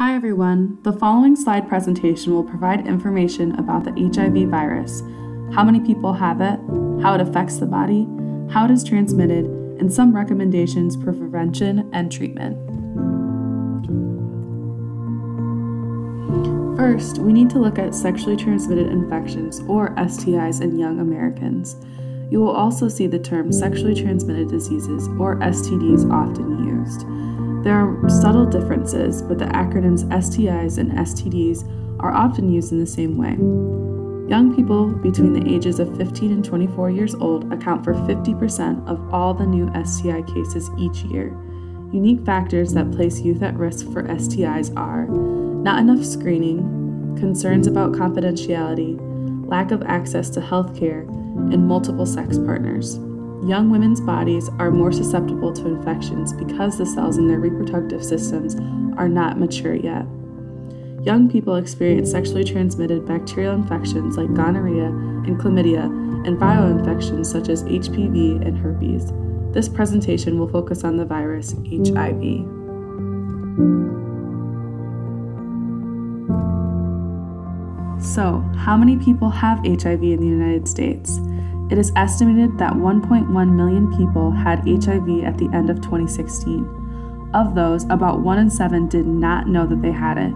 Hi everyone, the following slide presentation will provide information about the HIV virus, how many people have it, how it affects the body, how it is transmitted, and some recommendations for prevention and treatment. First, we need to look at sexually transmitted infections or STIs in young Americans. You will also see the term sexually transmitted diseases or STDs often used. There are subtle differences, but the acronyms STIs and STDs are often used in the same way. Young people between the ages of 15 and 24 years old account for 50% of all the new STI cases each year. Unique factors that place youth at risk for STIs are not enough screening, concerns about confidentiality, lack of access to health care, and multiple sex partners. Young women's bodies are more susceptible to infections because the cells in their reproductive systems are not mature yet. Young people experience sexually transmitted bacterial infections like gonorrhea and chlamydia and viral infections such as HPV and herpes. This presentation will focus on the virus HIV. So, how many people have HIV in the United States? It is estimated that 1.1 million people had HIV at the end of 2016. Of those, about 1 in 7 did not know that they had it.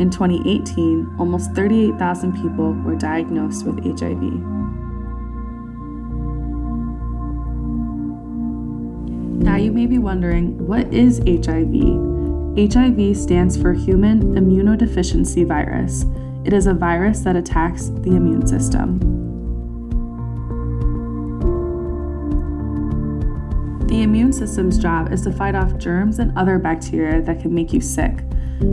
In 2018, almost 38,000 people were diagnosed with HIV. Now you may be wondering, what is HIV? HIV stands for Human Immunodeficiency Virus. It is a virus that attacks the immune system. The immune system's job is to fight off germs and other bacteria that can make you sick.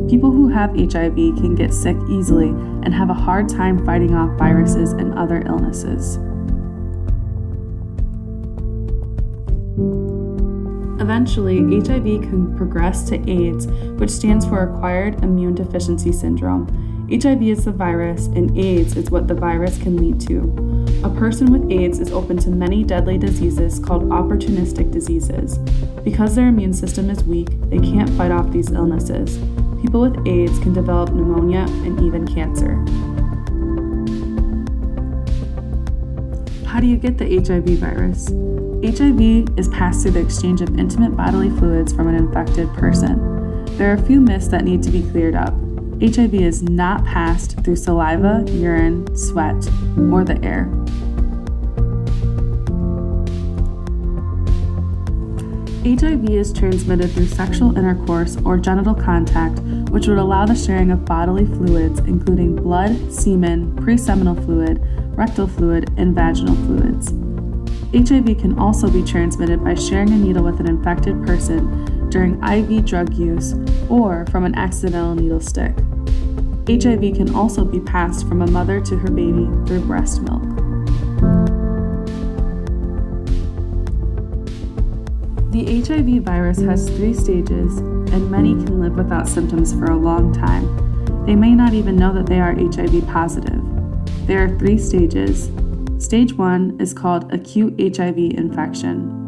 People who have HIV can get sick easily and have a hard time fighting off viruses and other illnesses. Eventually, HIV can progress to AIDS, which stands for Acquired Immune Deficiency Syndrome. HIV is the virus, and AIDS is what the virus can lead to. A person with AIDS is open to many deadly diseases called opportunistic diseases. Because their immune system is weak, they can't fight off these illnesses. People with AIDS can develop pneumonia and even cancer. How do you get the HIV virus? HIV is passed through the exchange of intimate bodily fluids from an infected person. There are a few myths that need to be cleared up. HIV is not passed through saliva, urine, sweat, or the air. HIV is transmitted through sexual intercourse or genital contact, which would allow the sharing of bodily fluids, including blood, semen, preseminal fluid, rectal fluid, and vaginal fluids. HIV can also be transmitted by sharing a needle with an infected person during IV drug use or from an accidental needle stick. HIV can also be passed from a mother to her baby through breast milk. The HIV virus has three stages, and many can live without symptoms for a long time. They may not even know that they are HIV positive. There are three stages. Stage one is called acute HIV infection.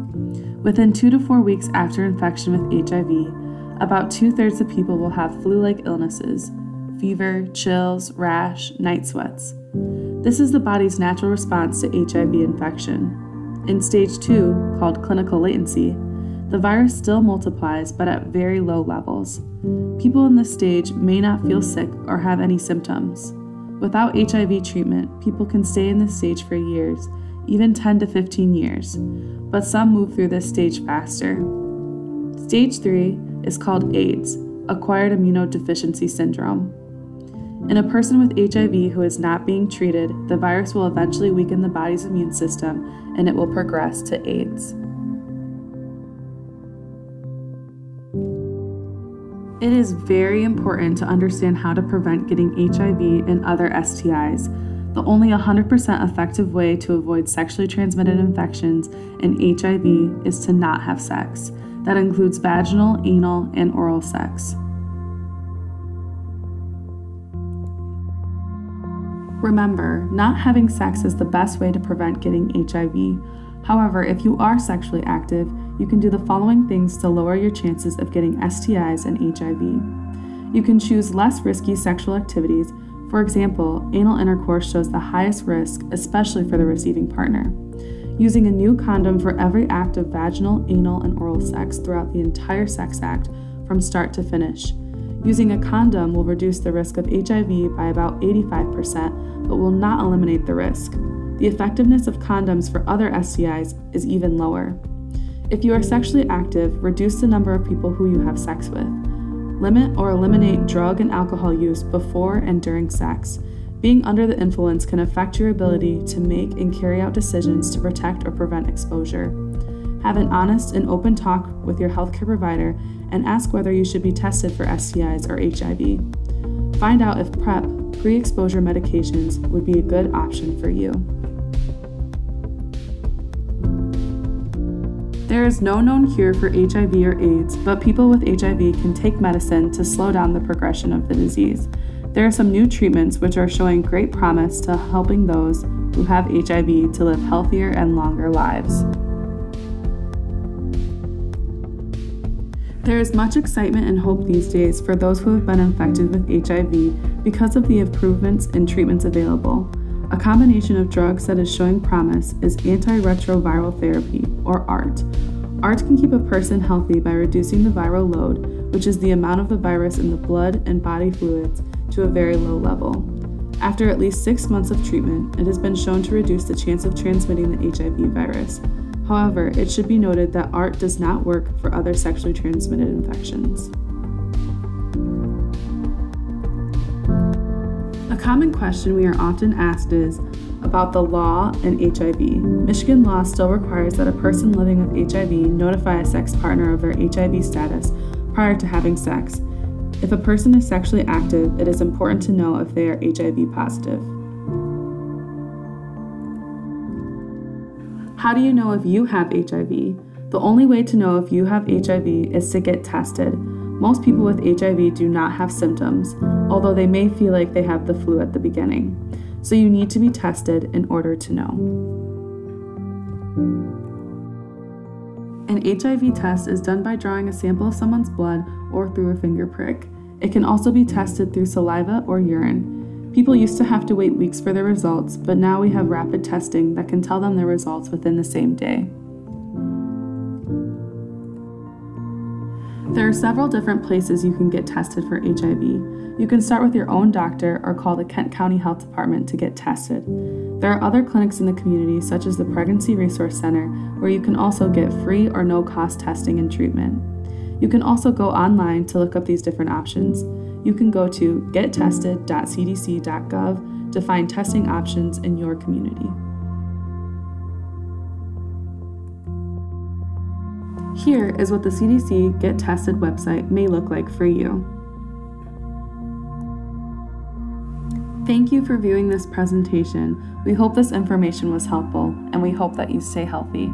Within two to four weeks after infection with HIV, about two thirds of people will have flu like illnesses, fever, chills, rash, night sweats. This is the body's natural response to HIV infection. In stage 2, called clinical latency, the virus still multiplies but at very low levels. People in this stage may not feel sick or have any symptoms. Without HIV treatment, people can stay in this stage for years, even 10 to 15 years, but some move through this stage faster. Stage 3 is called AIDS, Acquired Immunodeficiency Syndrome. In a person with HIV who is not being treated, the virus will eventually weaken the body's immune system and it will progress to AIDS. It is very important to understand how to prevent getting HIV and other STIs. The only 100% effective way to avoid sexually transmitted infections and HIV is to not have sex. That includes vaginal, anal, and oral sex. Remember, not having sex is the best way to prevent getting HIV. However, if you are sexually active, you can do the following things to lower your chances of getting STIs and HIV. You can choose less risky sexual activities. For example, anal intercourse shows the highest risk, especially for the receiving partner. Using a new condom for every act of vaginal, anal, and oral sex throughout the entire sex act from start to finish. Using a condom will reduce the risk of HIV by about 85%, but will not eliminate the risk. The effectiveness of condoms for other STIs is even lower. If you are sexually active, reduce the number of people who you have sex with. Limit or eliminate drug and alcohol use before and during sex. Being under the influence can affect your ability to make and carry out decisions to protect or prevent exposure. Have an honest and open talk with your healthcare provider and ask whether you should be tested for STIs or HIV. Find out if PrEP, pre exposure medications, would be a good option for you. There is no known cure for HIV or AIDS, but people with HIV can take medicine to slow down the progression of the disease. There are some new treatments which are showing great promise to helping those who have HIV to live healthier and longer lives. There is much excitement and hope these days for those who have been infected with HIV because of the improvements in treatments available. A combination of drugs that is showing promise is antiretroviral therapy, or ART. ART can keep a person healthy by reducing the viral load, which is the amount of the virus in the blood and body fluids, to a very low level. After at least six months of treatment, it has been shown to reduce the chance of transmitting the HIV virus, However, it should be noted that ART does not work for other sexually transmitted infections. Common question we are often asked is about the law and HIV. Michigan law still requires that a person living with HIV notify a sex partner of their HIV status prior to having sex. If a person is sexually active, it is important to know if they are HIV positive. How do you know if you have HIV? The only way to know if you have HIV is to get tested. Most people with HIV do not have symptoms, although they may feel like they have the flu at the beginning. So you need to be tested in order to know. An HIV test is done by drawing a sample of someone's blood or through a finger prick. It can also be tested through saliva or urine. People used to have to wait weeks for their results, but now we have rapid testing that can tell them their results within the same day. There are several different places you can get tested for HIV. You can start with your own doctor or call the Kent County Health Department to get tested. There are other clinics in the community, such as the Pregnancy Resource Center, where you can also get free or no cost testing and treatment. You can also go online to look up these different options you can go to gettested.cdc.gov to find testing options in your community. Here is what the CDC Get Tested website may look like for you. Thank you for viewing this presentation. We hope this information was helpful, and we hope that you stay healthy.